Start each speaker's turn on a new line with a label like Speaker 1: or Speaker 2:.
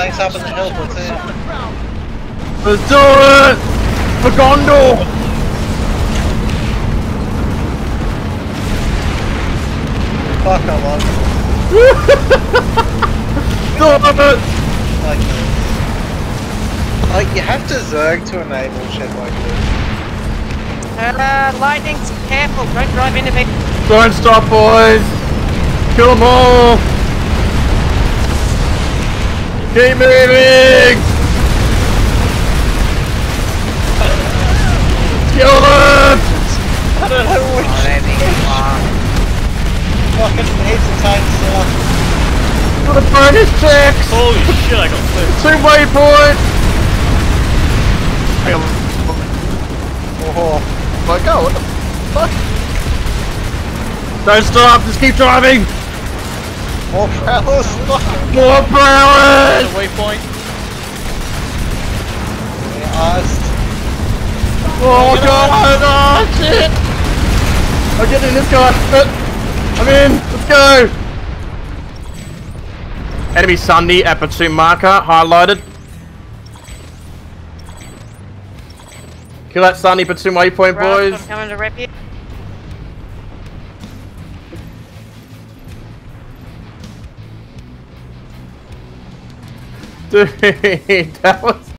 Speaker 1: Tanks up in the hill, platoon.
Speaker 2: Let's do it! For Gondor!
Speaker 1: Fuck, I love it.
Speaker 2: Do it!
Speaker 1: Like, like, you have to zerg to enable shit like this.
Speaker 3: Uh, lightning's careful, don't drive into me.
Speaker 2: Don't stop, boys! Kill them all! Keep moving! Kill them!
Speaker 1: I don't know which fucking heads of tanks are.
Speaker 2: For the bonus checks!
Speaker 4: Holy shit, I got clipped.
Speaker 2: Two waypoint!
Speaker 1: Oh,
Speaker 2: Like, oh, what the fuck? Don't stop, just keep driving!
Speaker 1: More Prowlers. Fuck.
Speaker 2: More Prowlers!
Speaker 4: The waypoint.
Speaker 1: Yeah, asked.
Speaker 2: Oh, oh god, oh shit! I'm getting in this guy, but I'm in, let's go! Enemy Sundy at platoon marker, highlighted. Kill that Sundy platoon waypoint,
Speaker 3: Right,
Speaker 2: boys.
Speaker 3: I'm coming to rep you.
Speaker 2: Dude, that was